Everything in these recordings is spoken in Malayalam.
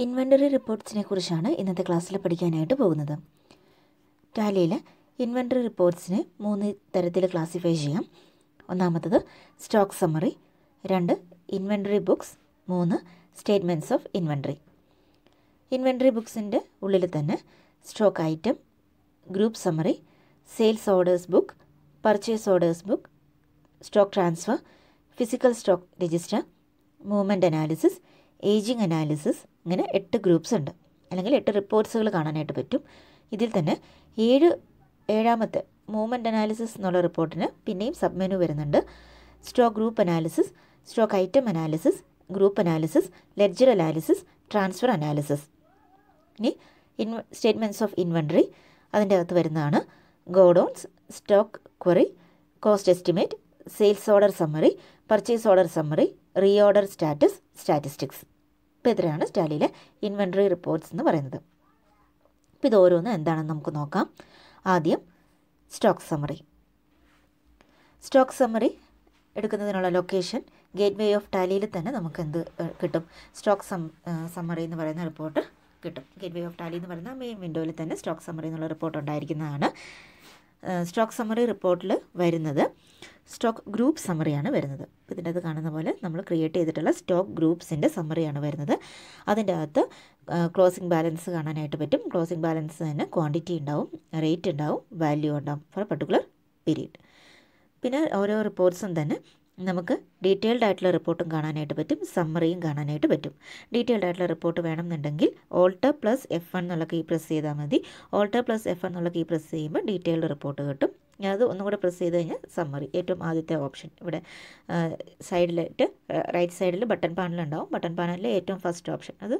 ഇൻവെന്ററി റിപ്പോർട്ട്സിനെ കുറിച്ചാണ് ഇന്നത്തെ ക്ലാസ്സിൽ പഠിക്കാനായിട്ട് പോകുന്നത്. ടാലിയിൽ ഇൻവെന്ററി റിപ്പോർട്ട്സിനെ മൂന്ന് തരത്തിൽ ക്ലാസിഫൈ ചെയ്യാം. ഒന്നാമത്തത് സ്റ്റോക്ക് സമ്മറി രണ്ട് ഇൻവെന്ററി ബുക്സ് മൂന്ന് സ്റ്റേറ്റ്മെന്റ്സ് ഓഫ് ഇൻവെന്ററി ഇൻവെന്ററി ബുക്സിന്റെ ഉള്ളിൽ തന്നെ stock item group summary sales orders book purchase orders book stock transfer physical stock register movement analysis ageing analysis ഇങ്ങനെ എട്ട് ഗ്രൂപ്പ്സ് ഉണ്ട്. അല്ലെങ്കിൽ എട്ട് റിപ്പോർട്ട്സുകൾ കാണാനായിട്ട് പറ്റും. ഇതിൽ തന്നെ ഏഴ് ഏഴാമത്തെ മൂവ്മെന്റ് അനാലിസിസ് എന്നുള്ള റിപ്പോർട്ടിന് പിന്നെയും സബ് മെനു വരുന്നുണ്ട്. Stock group analysis stock item analysis group analysis ledger analysis transfer analysis ഇനി ഇൻ സ്റ്റേറ്റ്മെന്റ്സ് ഓഫ് ഇൻവെൻട്രി അതിന്റെ അകത്ത് വരുന്നതാണ്. Godowns stock query cost estimate sales order summary purchase order summary reorder status statistics ഇപ്പോൾ എത്രയാണ്? സ്റ്റാലിയിലെ ഇൻവെൻട്രി റിപ്പോർട്ട്സ് എന്ന് പറയുന്നത്. അപ്പോൾ ഇത് ഓരോന്ന് എന്താണെന്ന് നമുക്ക് നോക്കാം. ആദ്യം സ്റ്റോക്ക് സമ്മറി സ്റ്റോക്ക് സമ്മറി എടുക്കുന്നതിനുള്ള ലൊക്കേഷൻ ഗേറ്റ് വേ ഓഫ് ടാലിയിൽ തന്നെ നമുക്ക് എന്ത് കിട്ടും? സ്റ്റോക്ക് സം സമ്മറി എന്ന് പറയുന്ന റിപ്പോർട്ട് കിട്ടും. ഗേറ്റ് വേ ഓഫ് ടാലി എന്ന് പറയുന്ന മെയിൻ വിൻഡോയിൽ തന്നെ സ്റ്റോക്ക് സമ്മറി എന്നുള്ള റിപ്പോർട്ട് ഉണ്ടായിരിക്കുന്നതാണ്. സ്റ്റോക്ക് സമ്മറി റിപ്പോർട്ടിൽ വരുന്നത് സ്റ്റോക്ക് ഗ്രൂപ്പ് സമ്മറിയാണ് വരുന്നത്. ഇതിന്റെ അകത്ത് കാണുന്ന പോലെ നമ്മൾ ക്രിയേറ്റ് ചെയ്തിട്ടുള്ള സ്റ്റോക്ക് ഗ്രൂപ്പ്സിന്റെ സമ്മറിയാണ് വരുന്നത്. അതിന്റെ അകത്ത് ക്ലോസിംഗ് ബാലൻസ് കാണാനായിട്ട് പറ്റും. ക്ലോസിംഗ് ബാലൻസ് തന്നെ ക്വാണ്ടിറ്റി ഉണ്ടാവും റേറ്റ് ഉണ്ടാവും വാല്യൂ ഉണ്ടാവും ഫോർ പർട്ടിക്കുലർ പീരീഡ് പിന്നെ ഓരോ റിപ്പോർട്ട്സും തന്നെ നമുക്ക് ഡീറ്റെയിൽഡ് ആയിട്ടുള്ള റിപ്പോർട്ടും കാണാനായിട്ട് പറ്റും സമ്മറിയും കാണാനായിട്ട് പറ്റും. ഡീറ്റെയിൽഡ് ആയിട്ടുള്ള റിപ്പോർട്ട് വേണമെന്നുണ്ടെങ്കിൽ ഓൾട്ടർ പ്ലസ് എഫ് എന്നുള്ള കീ പ്രസ് ചെയ്താൽ മതി. ഓൾട്ടർ പ്ലസ് എഫ് എന്നുള്ള കീ പ്രസ് ചെയ്യുമ്പോൾ ഡീറ്റെയിൽഡ് റിപ്പോർട്ട് കിട്ടും. അത് ഒന്നും കൂടെ പ്രസ് ചെയ്ത് കഴിഞ്ഞാൽ സമ്മറി ഏറ്റവും ആദ്യത്തെ ഓപ്ഷൻ ഇവിടെ സൈഡിലായിട്ട് റൈറ്റ് സൈഡിൽ ബട്ടൺ പാനലുണ്ടാവും ബട്ടൺ പാനലിലെ ഏറ്റവും ഫസ്റ്റ് ഓപ്ഷൻ അത്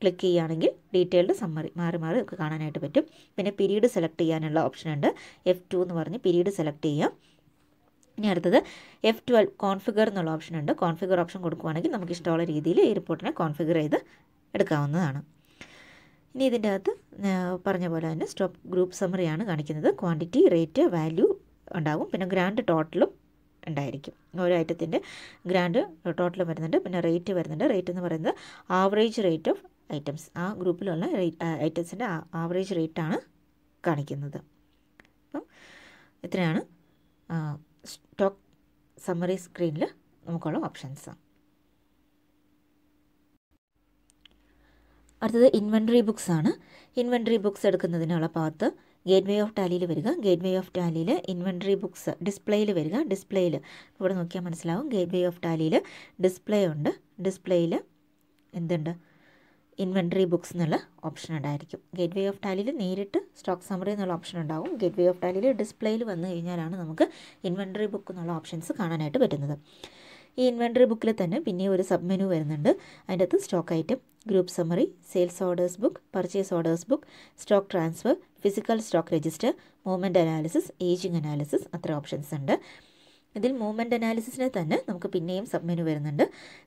ക്ലിക്ക് ചെയ്യുകയാണെങ്കിൽ ഡീറ്റെയിൽഡ് സമ്മറി മാറി മാറി ഒക്കെ കാണാനായിട്ട് പറ്റും. പിന്നെ പിരീഡ് സെലക്ട് ചെയ്യാനുള്ള ഓപ്ഷൻ ഉണ്ട്. എഫ് ടു എന്ന് പറഞ്ഞ് പിരീഡ് സെലക്ട് ചെയ്യാം. ഇനി അടുത്തത് എഫ് ട്വൽവ് കോൺഫിഗർ എന്നുള്ള ഓപ്ഷൻ ഉണ്ട്. കോൺഫിഗർ ഓപ്ഷൻ കൊടുക്കുകയാണെങ്കിൽ നമുക്ക് ഇഷ്ടമുള്ള രീതിയിൽ ഈ റിപ്പോർട്ടിനെ കോൺഫിഗർ ചെയ്ത് എടുക്കാവുന്നതാണ്. ഇനി ഇതിന്റെ അകത്ത് പറഞ്ഞ പോലെ തന്നെ സ്റ്റോപ്പ് ഗ്രൂപ്പ് സമ്മറിയാണ് കാണിക്കുന്നത്. ക്വാണ്ടിറ്റി റേറ്റ് വാല്യൂ ഉണ്ടാകും പിന്നെ ഗ്രാൻഡ് ടോട്ടലും ഉണ്ടായിരിക്കും. ഓരോ ഐറ്റത്തിന്റെ ഗ്രാൻഡ് ടോട്ടൽ വരുന്നുണ്ട്. പിന്നെ റേറ്റ് വരുന്നുണ്ട്. റേറ്റ് എന്ന് പറയുന്നത് ആവറേജ് റേറ്റ് ഓഫ് ഐറ്റംസ് ആ ഗ്രൂപ്പിലുള്ള ഐറ്റംസിന്റെ ആവറേജ് റേറ്റാണ് കാണിക്കുന്നത്. അപ്പം ഇത്രയാണ് സ്റ്റോക്ക് സമ്മറി സ്ക്രീനിൽ നമുക്കുള്ള ഓപ്ഷൻസ് അടുത്തത് ഇൻവെൻട്രി ബുക്സ് ആണ്. ഇൻവെൻട്രി ബുക്സ് എടുക്കുന്നതിനുള്ള പാത്ത് ഗേറ്റ് വേ ഓഫ് ടാലിയിൽ വരിക. ഗേറ്റ് വേ ഓഫ് ടാലിയിൽ ഇൻവെൻട്രി ബുക്സ് ഡിസ്പ്ലേയിൽ വരിക. ഡിസ്പ്ലേയിൽ ഇവിടെ നോക്കിയാൽ മനസ്സിലാവും. ഗേറ്റ് വേ ഓഫ് ടാലിയിൽ ഡിസ്പ്ലേ ഉണ്ട്. ഡിസ്പ്ലേയിൽ എന്തുണ്ട്? ഇൻവെൻട്രി ബുക്സ് എന്നുള്ള ഓപ്ഷൻ ഉണ്ടായിരിക്കും. ഗേറ്റ് വേ ഓഫ് ടാലിയിൽ നേരിട്ട് സ്റ്റോക്ക് സമറി എന്നുള്ള ഓപ്ഷൻ ഉണ്ടാവും. ഗേറ്റ് വേ ഓഫ് ടാലിയിൽ ഡിസ്പ്ലേയിൽ വന്നു കഴിഞ്ഞാലാണ് നമുക്ക് ഇൻവെൻട്രി ബുക്ക് എന്നുള്ള ഓപ്ഷൻസ് കാണാനായിട്ട് പറ്റുന്നത്. ഈ ഇൻവെൻട്രി ബുക്കിൽ തന്നെ പിന്നെ ഒരു സബ് മെനു വരുന്നുണ്ട്. അതിന്റെ അകത്ത് stock item group summary sales orders book purchase orders book stock transfer physical stock register movement analysis ageing analysis അത്ര ഓപ്ഷൻസ് ഉണ്ട്. ഇതിൽ മൂവ്മെന്റ് അനാലിസിസിന് തന്നെ നമുക്ക് പിന്നെയും സബ് മെനു വരുന്നുണ്ട്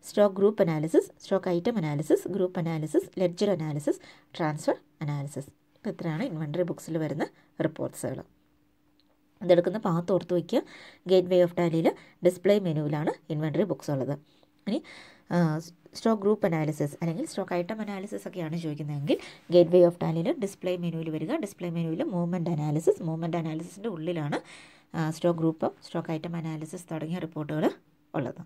stock group analysis stock item analysis group analysis ledger analysis transfer analysis ഇത്രയാണ് ഇൻവെന്ററി ബുക്സിൽ വരുന്ന റിപ്പോർട്ട്സുകൾ ഇതെടുക്കുന്ന പാത്ത് ഓർത്ത് വയ്ക്കുക ഗേറ്റ് വേ ഓഫ് ടാലിയിൽ ഡിസ്പ്ലേ മെനുവിലാണ് ഇൻവെന്ററി ബുക്സ് ഉള്ളത്. ഇനി സ്റ്റോക്ക് ഗ്രൂപ്പ് അനാലിസിസ് അല്ലെങ്കിൽ സ്റ്റോക്ക് ഐറ്റം അനാലിസിസ് ഒക്കെയാണ് ചോദിക്കുന്നതെങ്കിൽ ഗേറ്റ് വേ ഓഫ് ടാലിയിൽ ഡിസ്പ്ലേ മെനുവിൽ വരിക. ഡിസ്പ്ലേ മെനുവിൽ മൂവ്മെന്റ് അനാലിസിസ് മൂവ്മെന്റ് അനാലിസിസിന്റെ ഉള്ളിലാണ് stock group stock item analysis തുടങ്ങിയ റിപ്പോർട്ടുകൾ ഉള്ളത്.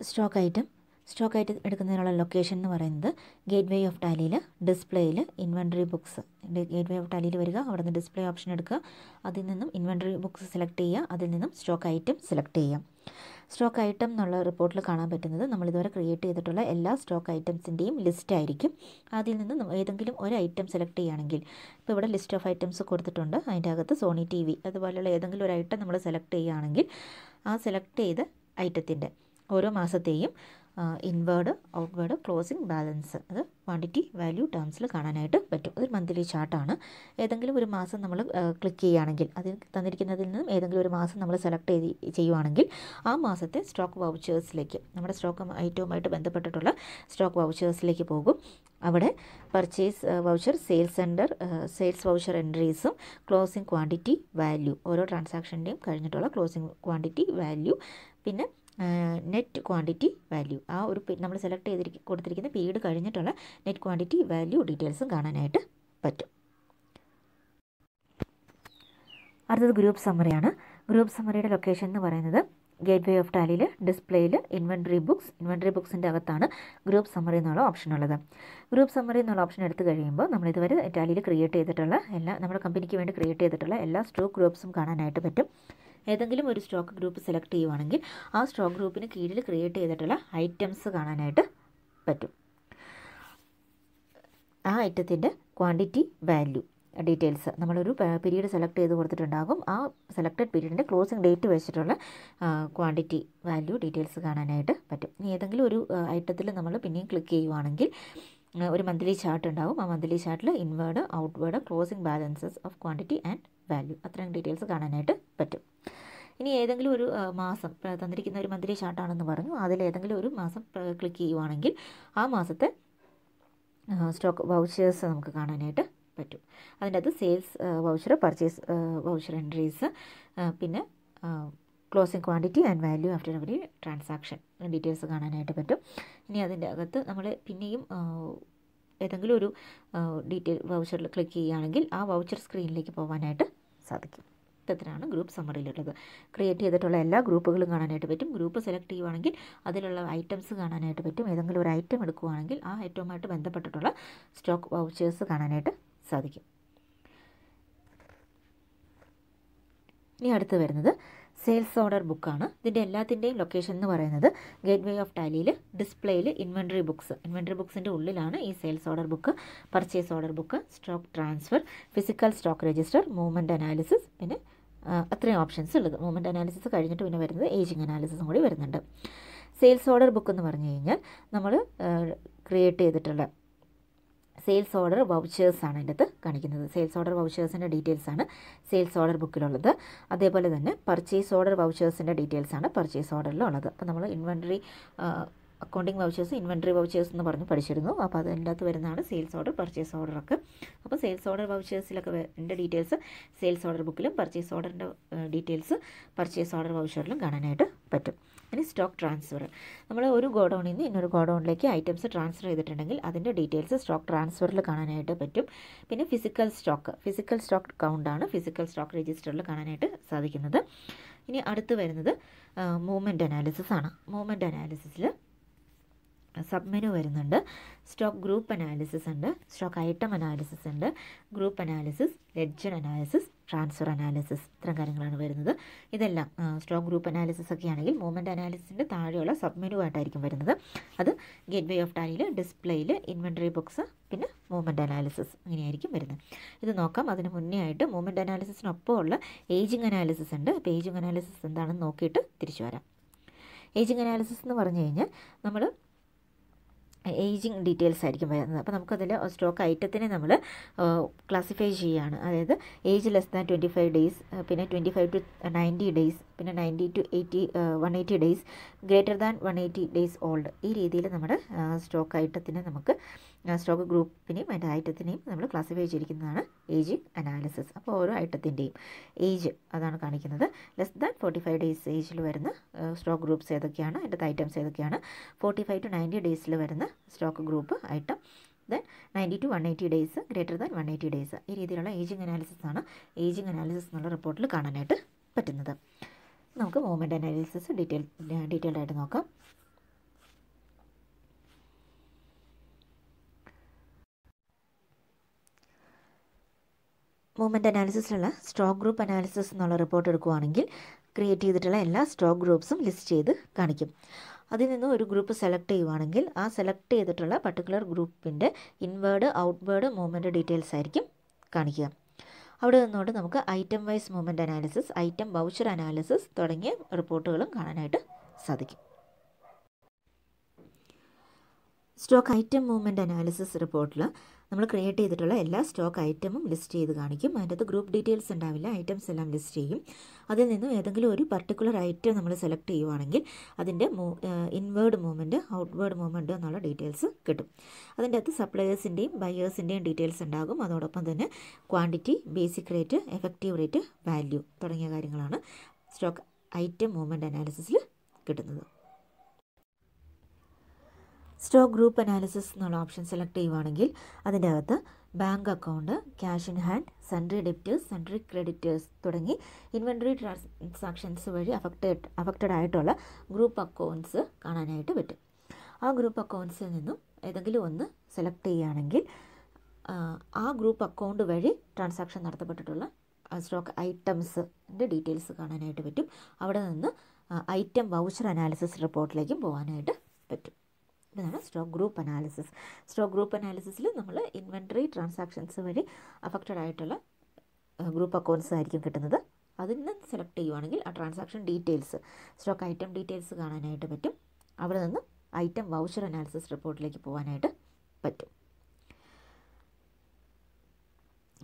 സ്റ്റോക്ക് ഐറ്റം സ്റ്റോക്ക് ഐറ്റം എടുക്കുന്നതിനുള്ള ലൊക്കേഷൻ എന്ന് പറയുന്നത് ഗേറ്റ് വേ ഓഫ് ടാലിയിൽ ഡിസ്പ്ലേയിൽ inventory books. Gateway of ടാലിയിൽ വരിക അവിടെ നിന്ന് ഡിസ്പ്ലേ ഓപ്ഷൻ എടുക്കുക. അതിൽ നിന്നും ഇൻവെൻട്രി ബുക്സ് സെലക്ട് ചെയ്യുക. അതിൽ നിന്നും സ്റ്റോക്ക് ഐറ്റം സെലക്ട് ചെയ്യാം സ്റ്റോക്ക് ഐറ്റം എന്നുള്ള റിപ്പോർട്ടിൽ കാണാൻ പറ്റുന്നത് നമ്മൾ ഇതുവരെ ക്രിയേറ്റ് ചെയ്തിട്ടുള്ള എല്ലാ സ്റ്റോക്ക് ഐറ്റംസിന്റെയും ലിസ്റ്റ് ആയിരിക്കും. അതിൽ നിന്ന് ഏതെങ്കിലും ഒരു ഐറ്റം സെലക്ട് ചെയ്യുകയാണെങ്കിൽ ഇപ്പോൾ ഇവിടെ ലിസ്റ്റ് ഓഫ് ഐറ്റംസ് കൊടുത്തിട്ടുണ്ട്. അതിന്റെ അകത്ത് സോണി ടി വി അതുപോലെയുള്ള ഏതെങ്കിലും ഒരു ഐറ്റം നമ്മൾ സെലക്ട് ചെയ്യുകയാണെങ്കിൽ ആ സെലക്ട് ചെയ്ത ഐറ്റത്തിന്റെ ഓരോ മാസത്തെയും ഇൻവേർഡ് ഔട്ട്വേർഡ് ക്ലോസിംഗ് ബാലൻസ് അത് ക്വാണ്ടിറ്റി വാല്യൂ ടേംസിൽ കാണാനായിട്ട് പറ്റും. അതൊരു മന്ത്ലി ചാർട്ടാണ് ഏതെങ്കിലും ഒരു മാസം നമ്മൾ ക്ലിക്ക് ചെയ്യുകയാണെങ്കിൽ അതിൽ തന്നിരിക്കുന്നതിൽ നിന്നും ഏതെങ്കിലും ഒരു മാസം നമ്മൾ സെലക്ട് ചെയ്ത് ചെയ്യുവാണെങ്കിൽ ആ മാസത്തെ സ്റ്റോക്ക് വൗച്ചേഴ്സിലേക്ക് നമ്മുടെ സ്റ്റോക്ക് ഐറ്റവുമായിട്ട് ബന്ധപ്പെട്ടിട്ടുള്ള സ്റ്റോക്ക് വൗച്ചേഴ്സിലേക്ക് പോകും. അവിടെ purchase voucher sales centre sales voucher എൻട്രീസും closing quantity value ഓരോ ട്രാൻസാക്ഷന്റെയും കഴിഞ്ഞിട്ടുള്ള ക്ലോസിംഗ് ക്വാണ്ടിറ്റി വാല്യൂ പിന്നെ നെറ്റ് ക്വാണ്ടിറ്റി വാല്യൂ ആ ഒരു നമ്മൾ സെലക്ട് ചെയ്തി കൊടുത്തിരിക്കുന്ന പീരീഡ് കഴിഞ്ഞിട്ടുള്ള നെറ്റ് ക്വാണ്ടിറ്റി വാല്യൂ ഡീറ്റെയിൽസും കാണാനായിട്ട് പറ്റും. അടുത്തത് ഗ്രൂപ്പ് സമ്മറിയാണ് ഗ്രൂപ്പ് സമ്മറിയുടെ ലൊക്കേഷൻ എന്ന് പറയുന്നത് ഗേറ്റ് വേ ഓഫ് ടാലിയിൽ ഡിസ്പ്ലേയിൽ ഇൻവെൻട്രി ബുക്സ് ഇൻവെൻട്രി ബുക്സിന്റെ അകത്താണ് ഗ്രൂപ്പ് സമ്മറി എന്നുള്ള ഓപ്ഷൻ ഉള്ളത്. ഗ്രൂപ്പ് സമ്മറി എന്നുള്ള ഓപ്ഷൻ എടുത്തു കഴിയുമ്പോൾ നമ്മൾ ഇതുവരെ ടാലിയിൽ ക്രിയേറ്റ് ചെയ്തിട്ടുള്ള എല്ലാ നമ്മുടെ കമ്പനിക്ക് വേണ്ടി ക്രിയേറ്റ് ചെയ്തിട്ടുള്ള എല്ലാ സ്റ്റോക്ക് ഗ്രൂപ്പ്സും കാണാനായിട്ട് പറ്റും. ഏതെങ്കിലും ഒരു സ്റ്റോക്ക് ഗ്രൂപ്പ് സെലക്ട് ചെയ്യുവാണെങ്കിൽ ആ സ്റ്റോക്ക് ഗ്രൂപ്പിന് കീഴിൽ ക്രിയേറ്റ് ചെയ്തിട്ടുള്ള ഐറ്റംസ് കാണാനായിട്ട് പറ്റും. ആ ഐറ്റത്തിന്റെ ക്വാണ്ടിറ്റി വാല്യൂ ഡീറ്റെയിൽസ് നമ്മളൊരു പീരീഡ് സെലക്ട് ചെയ്ത് കൊടുത്തിട്ടുണ്ടാകും. ആ സെലക്റ്റഡ് പീരീഡിന്റെ ക്ലോസിംഗ് ഡേറ്റ് വെച്ചിട്ടുള്ള ക്വാണ്ടിറ്റി വാല്യൂ ഡീറ്റെയിൽസ് കാണാനായിട്ട് പറ്റും. ഇനി ഏതെങ്കിലും ഒരു ഐറ്റത്തിൽ നമ്മൾ പിന്നെയും ക്ലിക്ക് ചെയ്യുവാണെങ്കിൽ ഒരു മന്ത്ലി ചാർട്ട് ഉണ്ടാവും. ആ മന്ത്ലി ചാർട്ടിൽ inward outward closing balances of quantity and value അത്രയും ഡീറ്റെയിൽസ് കാണാനായിട്ട് പറ്റും. ഇനി ഏതെങ്കിലും ഒരു മാസം തന്നിരിക്കുന്ന ഒരു മന്ത്ലി ചാർട്ടാണെന്ന് പറഞ്ഞു. അതിൽ ഏതെങ്കിലും ഒരു മാസം ക്ലിക്ക് ചെയ്യുവാണെങ്കിൽ ആ മാസത്തെ സ്റ്റോക്ക് വൗച്ചേഴ്സ് നമുക്ക് കാണാനായിട്ട് പറ്റും. അതിന്റെ അത് sales voucher purchase voucher entries പിന്നെ closing quantity and value after every transaction details കാണാനായിട്ട് പറ്റും. ഇനി അതിന്റെ അകത്ത് നമ്മൾ പിന്നെയും ഏതെങ്കിലും ഒരു ഡീറ്റെയിൽ വൗച്ചറിൽ ക്ലിക്ക് ചെയ്യുകയാണെങ്കിൽ ആ വൗച്ചർ സ്ക്രീനിലേക്ക് പോകാനായിട്ട് സാധിക്കും. ഇത്തരത്തിലാണ് ഗ്രൂപ്പ് സമ്മറിയിലുള്ളത് ക്രിയേറ്റ് ചെയ്തിട്ടുള്ള എല്ലാ ഗ്രൂപ്പുകളും കാണാനായിട്ട് പറ്റും. ഗ്രൂപ്പ് സെലക്ട് ചെയ്യുവാണെങ്കിൽ അതിലുള്ള ഐറ്റംസ് കാണാനായിട്ട് പറ്റും. ഏതെങ്കിലും ഒരു ഐറ്റം എടുക്കുവാണെങ്കിൽ ആ ഐറ്റവുമായിട്ട് ബന്ധപ്പെട്ടിട്ടുള്ള സ്റ്റോക്ക് വൗച്ചേഴ്സ് കാണാനായിട്ട് സാധിക്കും. ഇനി അടുത്ത് വരുന്നത് സെയിൽസ് ഓർഡർ ബുക്കാണ് ഇതിന്റെ എല്ലാത്തിന്റെയും ലൊക്കേഷൻ എന്ന് പറയുന്നത് ഗേറ്റ് വേ ഓഫ് ടാലിയിൽ ഡിസ്പ്ലേയിൽ ഇൻവെൻട്രി ബുക്സ് ഇൻവെൻട്രി ബുക്സിന്റെ ഉള്ളിലാണ് ഈ sales order book purchase order book stock transfer physical stock register movement analysis പിന്നെ അത്രയും ഓപ്ഷൻസ് ഉള്ളത്. മൂവ്മെന്റ് അനാലിസിസ് കഴിഞ്ഞിട്ട് പിന്നെ വരുന്നത് ഏജിങ് അനാലിസിസും കൂടി വരുന്നുണ്ട്. സെയിൽസ് ഓർഡർ ബുക്ക് എന്ന് പറഞ്ഞു കഴിഞ്ഞാൽ നമ്മൾ ക്രിയേറ്റ് ചെയ്തിട്ടുള്ള സെയിൽസ് ഓർഡർ വൗച്ചേഴ്സ് ആണ് അതിന്റെ അകത്ത് കാണിക്കുന്നത്. സെയിൽസ് ഓർഡർ വൗച്ചേഴ്സിന്റെ ഡീറ്റെയിൽസ് ആണ് സെയിൽസ് ഓർഡർ ബുക്കിലുള്ളത് അതേപോലെ തന്നെ പർച്ചേസ് ഓർഡർ വൗച്ചേഴ്സിന്റെ ഡീറ്റെയിൽസ് ആണ് പർച്ചേസ് ഓർഡറിലുള്ളത് അപ്പോൾ നമ്മൾ inventory accounting vouchers inventory vouchers എന്ന് പറഞ്ഞ് പഠിച്ചിരുന്നു. അപ്പോൾ അതിന്റെ അകത്ത് വരുന്നതാണ് സെയിൽസ് ഓർഡർ പർച്ചേസ് ഓർഡറൊക്കെ അപ്പോൾ സെയിൽസ് ഓർഡർ വൗച്ചേഴ്സിലൊക്കെ എന്റെ ഡീറ്റെയിൽസ് സെയിൽസ് ഓർഡർ ബുക്കിലും പർച്ചേസ് ഓർഡറിന്റെ ഡീറ്റെയിൽസ് പർച്ചേസ് ഓർഡർ വൗച്ചറിലും കാണാനായിട്ട് പറ്റും. ഇനി സ്റ്റോക്ക് ട്രാൻസ്ഫർ നമ്മൾ ഒരു ഗോഡൗണിൽ നിന്ന് ഇന്നൊരു ഗോഡൗണിലേക്ക് ഐറ്റംസ് ട്രാൻസ്ഫർ ചെയ്തിട്ടുണ്ടെങ്കിൽ അതിന്റെ ഡീറ്റെയിൽസ് സ്റ്റോക്ക് ട്രാൻസ്ഫറിൽ കാണാനായിട്ട് പറ്റും. പിന്നെ ഫിസിക്കൽ സ്റ്റോക്ക് ഫിസിക്കൽ സ്റ്റോക്ക് കൗണ്ടാണ് ഫിസിക്കൽ സ്റ്റോക്ക് രജിസ്റ്ററിൽ കാണാനായിട്ട് സാധിക്കുന്നത്. ഇനി അടുത്ത് വരുന്നത് മൂവ്മെന്റ് അനാലിസിസ് ആണ്. മൂവ്മെന്റ് അനാലിസിസിൽ സബ് മെനു വരുന്നുണ്ട്. സ്റ്റോക്ക് ഗ്രൂപ്പ് അനാലിസിസ് ഉണ്ട്. സ്റ്റോക്ക് ഐറ്റം അനാലിസിസ് ഉണ്ട്. Group analysis ledger analysis transfer analysis ഇത്തരം കാര്യങ്ങളാണ് വരുന്നത്. ഇതെല്ലാം സ്റ്റോക്ക് ഗ്രൂപ്പ് അനാലിസിസ് ഒക്കെ ആണെങ്കിൽ മൂവ്മെന്റ് അനാലിസിന്റെ താഴെയുള്ള സബ് മെനു ആയിട്ടായിരിക്കും വരുന്നത്. അത് ഗേറ്റ് വേ ഓഫ് ടാലിയിൽ ഡിസ്പ്ലേയിൽ ഇൻവെന്ററി ബുക്സ് പിന്നെ മൂവ്മെന്റ് അനാലിസിസ് ഇങ്ങനെയായിരിക്കും വരുന്നത്. ഇത് നോക്കാം. അതിന് മുന്നേ ആയിട്ട് മൂവ്മെന്റ് അനാലിസിസിനൊപ്പം ഉള്ള ഏജിങ് അനാലിസിസ് ഉണ്ട്. അപ്പോൾ ഏജിങ് അനാലിസിസ് എന്താണെന്ന് നോക്കിയിട്ട് തിരിച്ചു വരാം. ഏജിങ് അനാലിസിസ് എന്ന് പറഞ്ഞു കഴിഞ്ഞാൽ നമ്മൾ ഏജിങ് ഡീറ്റെയിൽസ് ആയിരിക്കും വരുന്നത്. അപ്പോൾ നമുക്കതിൽ സ്റ്റോക്ക് ഐറ്റത്തിനെ നമ്മൾ ക്ലാസിഫൈ ചെയ്യുകയാണ്. അതായത് age less than twenty five days പിന്നെ twenty five to ninety days പിന്നെ ninety to eighty one eighty days greater than one eighty days old ഈ രീതിയിൽ നമ്മുടെ സ്റ്റോക്ക് ഐറ്റത്തിനെ നമുക്ക് സ്റ്റോക്ക് ഗ്രൂപ്പിനെയും അതിന്റെ ഐറ്റത്തിനെയും നമ്മൾ ക്ലാസിഫൈ ചെയ്തിരിക്കുന്നതാണ് ഏജ് അനാലിസിസ് അപ്പോൾ ഓരോ ഐറ്റത്തിന്റെയും ഏജ് അതാണ് കാണിക്കുന്നത്. Less than forty five days ഏജിൽ വരുന്ന സ്റ്റോക്ക് ഗ്രൂപ്പ്സ് ഏതൊക്കെയാണ്? അതിന്റെ ഐറ്റംസ് ഏതൊക്കെയാണ്? ഫോർട്ടി ഫൈവ് ടു നയന്റി ഡേയ്സിൽ വരുന്ന stock group item then ninety to one eighty days greater than one eighty days ഈ രീതിയിലുള്ള ഏജിങ് അനാലിസിസ് ആണ് ഏജിങ് അനാലിസിസ് എന്നുള്ള റിപ്പോർട്ടിൽ കാണാനായിട്ട് പറ്റുന്നത്. നമുക്ക് മൂവ്മെന്റ് അനാലിസിസ് ഡീറ്റെയിൽ ഡീറ്റെയിൽഡ് ആയിട്ട് നോക്കാം. മൂവ്മെന്റ് അനാലിസിസിലുള്ള സ്റ്റോക്ക് ഗ്രൂപ്പ് അനാലിസിസ് എന്നുള്ള റിപ്പോർട്ട് എടുക്കുകയാണെങ്കിൽ ക്രിയേറ്റ് ചെയ്തിട്ടുള്ള എല്ലാ സ്റ്റോക്ക് ഗ്രൂപ്പ്സും ലിസ്റ്റ് ചെയ്ത് കാണിക്കും. അതിൽ നിന്ന് ഒരു ഗ്രൂപ്പ് സെലക്ട് ചെയ്യുവാണെങ്കിൽ ആ സെലക്ട് ചെയ്തിട്ടുള്ള പർട്ടിക്കുലർ ഗ്രൂപ്പിന്റെ ഇൻവേർഡ് ഔട്ട്വേർഡ് മൂവ്മെന്റ് ഡീറ്റെയിൽസ് ആയിരിക്കും കാണിക്കുക. അവിടെ നിന്നുകൊണ്ട് നമുക്ക് item wise movement analysis item voucher analysis തുടങ്ങിയ റിപ്പോർട്ടുകളും കാണാനായിട്ട് സാധിക്കും. സ്റ്റോക്ക് ഐറ്റം മൂവ്മെന്റ് അനാലിസിസ് റിപ്പോർട്ടിൽ നമ്മൾ ക്രിയേറ്റ് ചെയ്തിട്ടുള്ള എല്ലാ സ്റ്റോക്ക് ഐറ്റമും ലിസ്റ്റ് ചെയ്ത് കാണിക്കും. അതിന്റെ അകത്ത് ഗ്രൂപ്പ് ഡീറ്റെയിൽസ് ഉണ്ടാവില്ല. ഐറ്റംസ് എല്ലാം ലിസ്റ്റ് ചെയ്യും. അതിൽ നിന്നും ഏതെങ്കിലും ഒരു പർട്ടിക്കുലർ ഐറ്റം നമ്മൾ സെലക്ട് ചെയ്യുവാണെങ്കിൽ അതിന്റെ ഇൻവേർഡ് മൂവ്മെന്റ് ഔട്ട്വേർഡ് മൂവ്മെന്റ് എന്നുള്ള ഡീറ്റെയിൽസ് കിട്ടും. അതിന്റെ അകത്ത് സപ്ലയേഴ്സിന്റെയും ബയേഴ്സിന്റെയും ഡീറ്റെയിൽസ് ഉണ്ടാകും. അതോടൊപ്പം തന്നെ quantity basic rate effective rate value തുടങ്ങിയ കാര്യങ്ങളാണ് സ്റ്റോക്ക് ഐറ്റം മൂവ്മെന്റ് അനാലിസിസിൽ കിട്ടുന്നത്. സ്റ്റോക്ക് ഗ്രൂപ്പ് അനാലിസിസ് എന്നുള്ള ഓപ്ഷൻ സെലക്ട് ചെയ്യുവാണെങ്കിൽ അതിന്റെ അകത്ത് bank account cash in hand sundry debtors sundry creditors തുടങ്ങി ഇൻവെൻട്രി ട്രാൻസാക്ഷൻസ് വഴി അഫക്റ്റഡ് അഫക്റ്റഡ് ആയിട്ടുള്ള ഗ്രൂപ്പ് അക്കൗണ്ട്സ് കാണാനായിട്ട് പറ്റും. ആ ഗ്രൂപ്പ് അക്കൗണ്ട്സിൽ നിന്നും ഏതെങ്കിലും ഒന്ന് സെലക്ട് ചെയ്യുകയാണെങ്കിൽ ആ ഗ്രൂപ്പ് അക്കൗണ്ട് വഴി ട്രാൻസാക്ഷൻ നടത്തപ്പെട്ടിട്ടുള്ള സ്റ്റോക്ക് ഐറ്റംസിന്റെ ഡീറ്റെയിൽസ് കാണാനായിട്ട് പറ്റും. അവിടെ നിന്ന് ഐറ്റം വൗച്ചർ അനാലിസിസ് റിപ്പോർട്ടിലേക്കും പോകാനായിട്ട് പറ്റും. ഇതാണ് stock group analysis stock group അനാലിസിസിൽ നമ്മൾ ഇൻവെൻട്രി ട്രാൻസാക്ഷൻസ് വഴി അഫക്റ്റഡ് ആയിട്ടുള്ള ഗ്രൂപ്പ് അക്കൗണ്ട്സ് ആയിരിക്കും കിട്ടുന്നത്. അതിൽ നിന്ന് സെലക്ട് ചെയ്യുവാണെങ്കിൽ ആ transaction details stock item details കാണാനായിട്ട് പറ്റും. അവിടെ നിന്ന് ഐറ്റം വൗച്ചർ അനാലിസിസ് റിപ്പോർട്ടിലേക്ക് പോകാനായിട്ട് പറ്റും.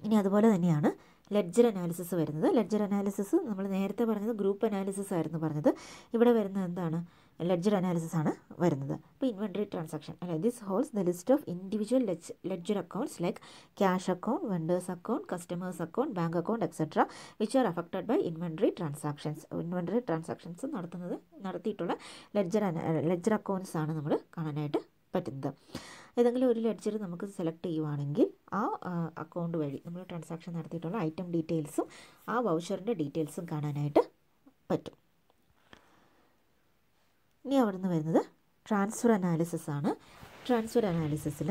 ഇനി അതുപോലെ തന്നെയാണ് ലെഡ്ജർ അനാലിസിസ് വരുന്നത്. ലെഡ്ജർ അനാലിസിസ് നമ്മൾ നേരത്തെ പറഞ്ഞത് ഗ്രൂപ്പ് അനാലിസിസ് ആയിരുന്നു പറഞ്ഞത്. ഇവിടെ വരുന്നത് എന്താണ്? ലെഡ്ജർ അനാലിസിസ് ആണ് വരുന്നത്. അപ്പോൾ ഇൻവെൻട്രി ട്രാൻസാക്ഷൻ അല്ലെ this holds the list of individual ledger accounts like cash account vendors account customers account bank account etcetera which are affected by inventory transactions inventory transactions നടത്തുന്നത് നടത്തിയിട്ടുള്ള ലെഡ്ജർ ലെഡ്ജർ അക്കൗണ്ട്സ് ആണ് നമ്മൾ കാണാനായിട്ട് പറ്റുന്നത്. ഏതെങ്കിലും ഒരു ലെഡ്ജർ നമുക്ക് സെലക്ട് ചെയ്യുവാണെങ്കിൽ ആ അക്കൗണ്ട് വഴി നമ്മൾ ട്രാൻസാക്ഷൻ നടത്തിയിട്ടുള്ള ഐറ്റം ഡീറ്റെയിൽസും ആ വൗച്ചറിന്റെ ഡീറ്റെയിൽസും കാണാനായിട്ട് പറ്റും. ഇനി അവിടുന്ന് വരുന്നത് ട്രാൻസ്ഫർ അനാലിസിസ് ആണ്. ട്രാൻസ്ഫർ അനാലിസിസിൽ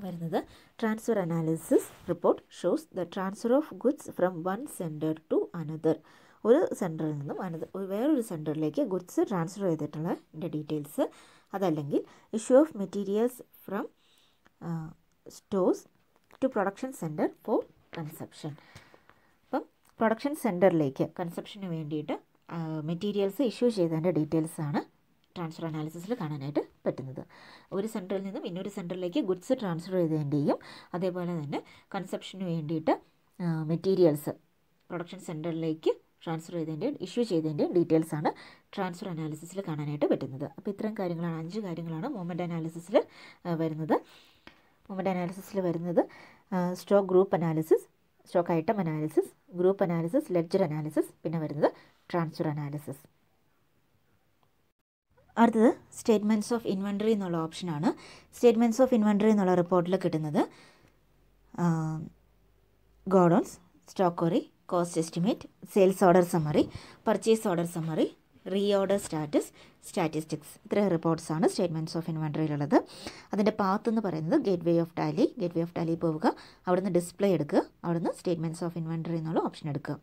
വരുന്നത് transfer analysis report shows the transfer of goods from one centre to another ഒരു സെന്ററിൽ നിന്നും അനദർ വേറൊരു സെന്ററിലേക്ക് ഗുഡ്സ് ട്രാൻസ്ഫർ ചെയ്തിട്ടുള്ള ഡീറ്റെയിൽസ് അതല്ലെങ്കിൽ issue of materials from stores to production centre for consumption അപ്പം പ്രൊഡക്ഷൻ സെന്ററിലേക്ക് കൺസെപ്ഷന് വേണ്ടിയിട്ട് മെറ്റീരിയൽസ് ഇഷ്യൂ ചെയ്തതിന്റെ ആണ് ട്രാൻസ്ഫർ അനാലിസിസിൽ കാണാനായിട്ട് പറ്റുന്നത്. ഒരു സെന്ററിൽ നിന്നും ഇന്നൊരു സെന്ററിലേക്ക് ഗുഡ്സ് ട്രാൻസ്ഫർ ചെയ്തതിന്റെയും അതേപോലെ തന്നെ കൺസെപ്ഷന് വേണ്ടിയിട്ട് മെറ്റീരിയൽസ് പ്രൊഡക്ഷൻ സെന്ററിലേക്ക് ട്രാൻസ്ഫർ ചെയ്തതിന്റെ ഇഷ്യൂ ചെയ്തതിന്റെ ഡീറ്റെയിൽസ് ആണ് ട്രാൻസ്ഫർ അനാലിസിസിൽ കാണാനായിട്ട് പറ്റുന്നത്. അപ്പോൾ ഇത്രയും കാര്യങ്ങളാണ് അഞ്ച് കാര്യങ്ങളാണ് മൂവ്മെന്റ് അനാലിസിസിൽ വരുന്നത്. മൂവ്മെന്റ് അനാലിസിസിൽ വരുന്നത് stock group analysis stock item analysis group analysis ledger analysis പിന്നെ വരുന്നത് ട്രാൻസ്ഫർ അനാലിസിസ് അടുത്തത് സ്റ്റേറ്റ്മെന്റ്സ് ഓഫ് ഇൻവെൻട്രി എന്നുള്ള ഓപ്ഷനാണ് സ്റ്റേറ്റ്മെന്റ്സ് ഓഫ് ഇൻവെൻട്രി എന്നുള്ള റിപ്പോർട്ടിൽ കിട്ടുന്നത് godowns stock query cost estimate sales order summary purchase order summary reorder status statistics ഇത്രയും റിപ്പോർട്ട്സാണ് സ്റ്റേറ്റ്മെന്റ്സ് ഓഫ് ഇൻവെൻട്രിയിലുള്ളത് അതിന്റെ പാത്ത് എന്ന് പറയുന്നത് gateway of Tally gateway of Tally പോവുക അവിടുന്ന് ഡിസ്പ്ലേ എടുക്കുക അവിടുന്ന് സ്റ്റേറ്റ്മെന്റ്സ് ഓഫ് ഇൻവെൻട്രി എന്നുള്ള ഓപ്ഷൻ എടുക്കുക.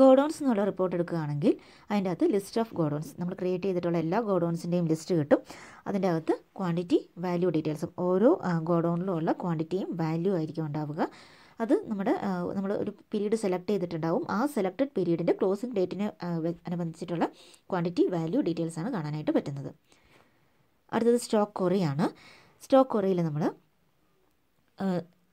ഗോഡൗൺസ് എന്നുള്ള റിപ്പോർട്ട് എടുക്കുകയാണെങ്കിൽ അതിന്റെ അകത്ത് ലിസ്റ്റ് ഓഫ് ഗോഡൗൺസ്. നമ്മൾ ക്രിയേറ്റ് ചെയ്തിട്ടുള്ള എല്ലാ ഗോഡൗൺസിന്റെയും ലിസ്റ്റ് കിട്ടും. അതിന്റെ അകത്ത് ക്വാണ്ടിറ്റി വാല്യൂ ഡീറ്റെയിൽസും ഓരോ ഗോഡൗണിലും ഉള്ള ക്വാണ്ടിറ്റിയും വാല്യൂ ആയിരിക്കും ഉണ്ടാവുക. അത് നമ്മുടെ നമ്മൾ ഒരു പീരീഡ് സെലക്ട് ചെയ്തിട്ടുണ്ടാവും. ആ സെലക്റ്റഡ് പീരീഡിന്റെ ക്ലോസിംഗ് ഡേറ്റിനെ അനുബന്ധിച്ചിട്ടുള്ള ക്വാണ്ടിറ്റി വാല്യൂ ഡീറ്റെയിൽസ് ആണ് കാണാനായിട്ട് പറ്റുന്നത്. അടുത്തത് സ്റ്റോക്ക് കൊറിയാണ് സ്റ്റോക്ക് കൊറിയിൽ നമ്മൾ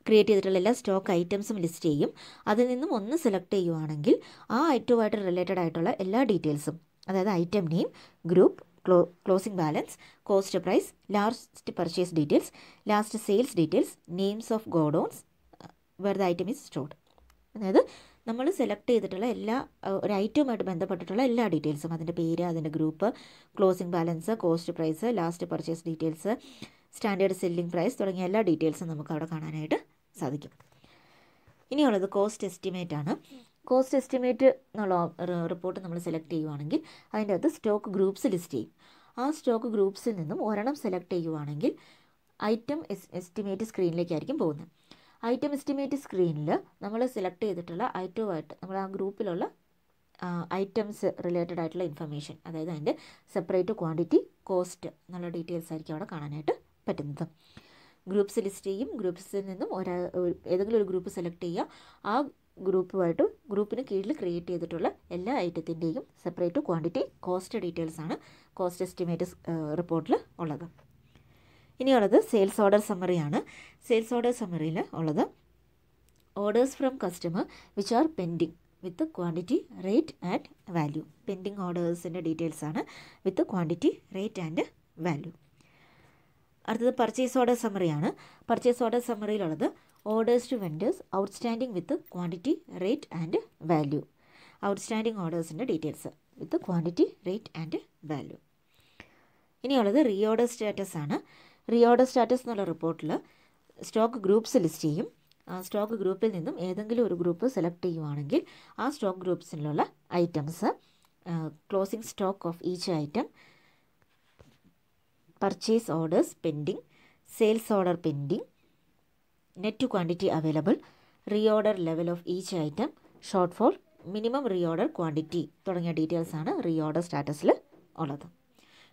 ക്രിയേറ്റ് ചെയ്തിട്ടുള്ള എല്ലാ സ്റ്റോക്ക് ഐറ്റംസും ലിസ്റ്റ് ചെയ്യും. അതിൽ നിന്നും ഒന്ന് സെലക്ട് ചെയ്യുവാണെങ്കിൽ ആ ഐറ്റവുമായിട്ട് റിലേറ്റഡ് ആയിട്ടുള്ള എല്ലാ ഡീറ്റെയിൽസും അതായത് item name group claw closing balance cost price last purchase details last sales details names of godowns where the item is stored അതായത് നമ്മൾ സെലക്ട് ചെയ്തിട്ടുള്ള എല്ലാ ഒരു ഐറ്റവുമായിട്ട് ബന്ധപ്പെട്ടിട്ടുള്ള എല്ലാ ഡീറ്റെയിൽസും അതിന്റെ പേര് അതിന്റെ group closing balance cost price last purchase details standard selling price തുടങ്ങിയ എല്ലാ ഡീറ്റെയിൽസും നമുക്ക് അവിടെ കാണാനായിട്ട് സാധിക്കും. ഇനിയുള്ളത് കോസ്റ്റ് എസ്റ്റിമേറ്റ് ആണ്. കോസ്റ്റ് എസ്റ്റിമേറ്റ് എന്നുള്ള റിപ്പോർട്ട് നമ്മൾ സെലക്ട് ചെയ്യുവാണെങ്കിൽ അതിന്റെ അകത്ത് സ്റ്റോക്ക് ഗ്രൂപ്പ്സ് ലിസ്റ്റ് ചെയ്യും. ആ സ്റ്റോക്ക് ഗ്രൂപ്പ്സിൽ നിന്നും ഒരെണ്ണം സെലക്ട് ചെയ്യുവാണെങ്കിൽ ഐറ്റം എസ്റ്റിമേറ്റ് സ്ക്രീനിലേക്കായിരിക്കും പോകുന്നത്. ഐറ്റം എസ്റ്റിമേറ്റ് സ്ക്രീനിൽ നമ്മൾ സെലക്ട് ചെയ്തിട്ടുള്ള ഐറ്റവുമായിട്ട് നമ്മൾ ആ ഗ്രൂപ്പിലുള്ള ഐറ്റംസ് റിലേറ്റഡ് ആയിട്ടുള്ള ഇൻഫർമേഷൻ അതായത് അതിന്റെ സെപ്പറേറ്റ് ക്വാണ്ടിറ്റി കോസ്റ്റ് എന്നുള്ള ഡീറ്റെയിൽസ് ആയിരിക്കും അവിടെ കാണാനായിട്ട് പറ്റുന്നത്. ഗ്രൂപ്പ്സ് ലിസ്റ്റ് ചെയ്യും. ഗ്രൂപ്പ്സിൽ നിന്നും ഒരാ ഏതെങ്കിലും ഒരു ഗ്രൂപ്പ് സെലക്ട് ചെയ്യുക. ആ ഗ്രൂപ്പുമായിട്ട് ഗ്രൂപ്പിന് കീഴിൽ ക്രിയേറ്റ് ചെയ്തിട്ടുള്ള എല്ലാ ഐറ്റത്തിന്റെയും സെപ്പറേറ്റ് ക്വാണ്ടിറ്റി കോസ്റ്റ് ഡീറ്റെയിൽസ് ആണ് കോസ്റ്റ് എസ്റ്റിമേറ്റ് റിപ്പോർട്ടിൽ ഉള്ളത്. ഇനിയുള്ളത് സെയിൽസ് ഓർഡർ സമ്മറിയാണ് സെയിൽസ് ഓർഡർ സമ്മറിയിൽ ഉള്ളത് orders from customer which are pending with quantity rate and value. Pending ഓർഡേഴ്സിന്റെ details ആണ് with quantity rate and value. അടുത്തത് പർച്ചേസ് ഓർഡർ സമ്മറിയാണ് purchase order സമറിയിലുള്ളത് orders to vendors outstanding with quantity rate and value outstanding ഓർഡേഴ്സിന്റെ details with quantity rate and value ഇനിയുള്ളത് റീഓർഡർ സ്റ്റാറ്റസ് ആണ്. റീഓർഡർ സ്റ്റാറ്റസ് എന്നുള്ള റിപ്പോർട്ടിൽ സ്റ്റോക്ക് ഗ്രൂപ്പ്സ് ലിസ്റ്റ് ചെയ്യും. ആ സ്റ്റോക്ക് ഗ്രൂപ്പിൽ നിന്നും ഏതെങ്കിലും ഒരു ഗ്രൂപ്പ് സെലക്ട് ചെയ്യുവാണെങ്കിൽ ആ stock ഗ്രൂപ്പ്സിലുള്ള items closing stock of each item purchase orders pending sales order pending net quantity available reorder level of each item shortfall minimum reorder quantity തുടങ്ങിയ ഡീറ്റെയിൽസ് ആണ് റീഓർഡർ സ്റ്റാറ്റസിൽ ഉള്ളത്.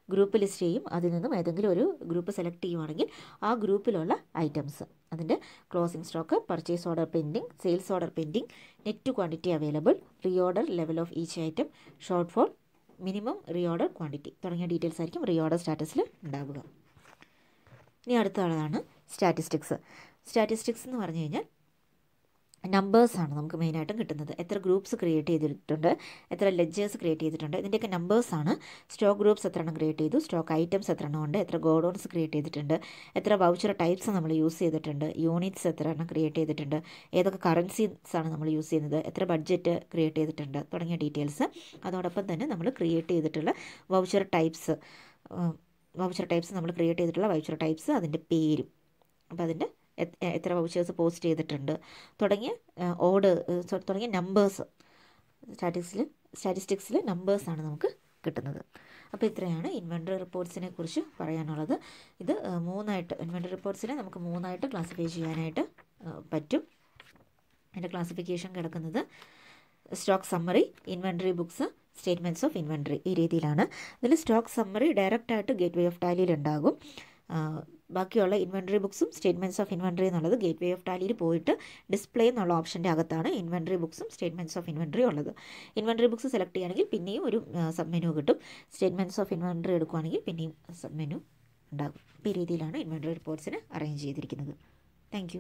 ഗ്രൂപ്പ് ലിസ്റ്റ് ചെയ്യും. അതിൽ നിന്നും ഏതെങ്കിലും ഒരു ഗ്രൂപ്പ് സെലക്ട് ചെയ്യുവാണെങ്കിൽ ആ ഗ്രൂപ്പിലുള്ള ഐറ്റംസ് അതിന്റെ closing stock purchase order pending sales order pending net quantity available reorder level of each item shortfall minimum reorder quantity. തുടങ്ങിയ ഡീറ്റെയിൽസ് ആയിരിക്കും റീ ഓർഡർ സ്റ്റാറ്റസിൽ ഉണ്ടാവുക. ഇനി അടുത്തതാണ് സ്റ്റാറ്റിസ്റ്റിക്സ്. സ്റ്റാറ്റിസ്റ്റിക്സ് എന്ന് പറഞ്ഞു കഴിഞ്ഞാൽ നമ്പേഴ്സാണ് നമുക്ക് മെയിനായിട്ടും കിട്ടുന്നത്. എത്ര ഗ്രൂപ്പ്സ് ക്രിയേറ്റ് ചെയ്തിട്ടുണ്ട് എത്ര ലെജേഴ്സ് ക്രിയേറ്റ് ചെയ്തിട്ടുണ്ട് ഇതിന്റെയൊക്കെ നമ്പേഴ്സാണ് സ്റ്റോക്ക് ഗ്രൂപ്പ്സ് എത്ര എണ്ണം ക്രിയേറ്റ് ചെയ്തു സ്റ്റോക്ക് ഐറ്റംസ് എത്ര എണ്ണം ഉണ്ട് എത്ര ഗോഡൗൺസ് ക്രിയേറ്റ് ചെയ്തിട്ടുണ്ട് എത്ര വൗച്ചർ ടൈപ്സ് നമ്മൾ യൂസ് ചെയ്തിട്ടുണ്ട് യൂണിറ്റ്സ് എത്ര എണ്ണം ക്രിയേറ്റ് ചെയ്തിട്ടുണ്ട് ഏതൊക്കെ കറൻസീസ് ആണ് നമ്മൾ യൂസ് ചെയ്യുന്നത് എത്ര ബഡ്ജറ്റ് ക്രിയേറ്റ് ചെയ്തിട്ടുണ്ട് തുടങ്ങിയ ഡീറ്റെയിൽസ് അതോടൊപ്പം തന്നെ നമ്മൾ ക്രിയേറ്റ് ചെയ്തിട്ടുള്ള വൗച്ചർ ടൈപ്സ് വൗച്ചർ ടൈപ്സ് നമ്മൾ ക്രിയേറ്റ് ചെയ്തിട്ടുള്ള വൗച്ചർ ടൈപ്സ് അതിന്റെ പേരും. അപ്പോൾ അതിന്റെ എത്ര വൗച്ചേഴ്സ് പോസ്റ്റ് ചെയ്തിട്ടുണ്ട്. തുടങ്ങിയ ഓർഡർ തുടങ്ങിയ നമ്പേഴ്സ് സ്റ്റാറ്റിക്സിൽ സ്റ്റാറ്റിസ്റ്റിക്സിൽ നമ്പേഴ്സാണ് നമുക്ക് കിട്ടുന്നത്. അപ്പോൾ ഇത്രയാണ് ഇൻവെന്ററി റിപ്പോർട്ട്സിനെ കുറിച്ച് പറയാനുള്ളത്. ഇത് മൂന്നായിട്ട് ഇൻവെന്ററി റിപ്പോർട്ട്സിനെ നമുക്ക് മൂന്നായിട്ട് ക്ലാസിഫൈ ചെയ്യാനായിട്ട് പറ്റും. അതിന്റെ ക്ലാസിഫിക്കേഷൻ കിടക്കുന്നത് stock summary inventory books statements of inventory ഈ രീതിയിലാണ്. ഇതിൽ സ്റ്റോക്ക് സമ്മറി ഡയറക്റ്റായിട്ട് ഗേറ്റ് വേ ഓഫ് ടാലിയിൽ ഉണ്ടാകും ബാക്കിയുള്ള ഇൻവെൻട്രി ബുക്സും സ്റ്റേറ്റ്മെന്റ്സ് ഓഫ് ഇൻവെൻട്രി എന്നുള്ളത് ഗേറ്റ് വേ ഓഫ് ടാലിയിൽ പോയിട്ട് ഡിസ്പ്ലേ എന്നുള്ള ഓപ്ഷന്റെ അകത്താണ് ഇൻവെൻട്രി ബുക്സും സ്റ്റേറ്റ്മെന്റ്സ് ഓഫ് ഇൻവെൻട്രി ഉള്ളത്. ഇൻവെൻട്രി ബുക്സ് സെലക്ട് ചെയ്യുകയാണെങ്കിൽ പിന്നെയും ഒരു സബ് മെനു കിട്ടും. സ്റ്റേറ്റ്മെന്റ്സ് ഓഫ് ഇൻവെൻട്രി എടുക്കുകയാണെങ്കിൽ പിന്നെയും സബ് മെനു ഉണ്ടാകും. ഈ രീതിയിലാണ് ഇൻവെൻട്രി റിപ്പോർട്ട്സിന് അറേഞ്ച് ചെയ്തിരിക്കുന്നത്. താങ്ക്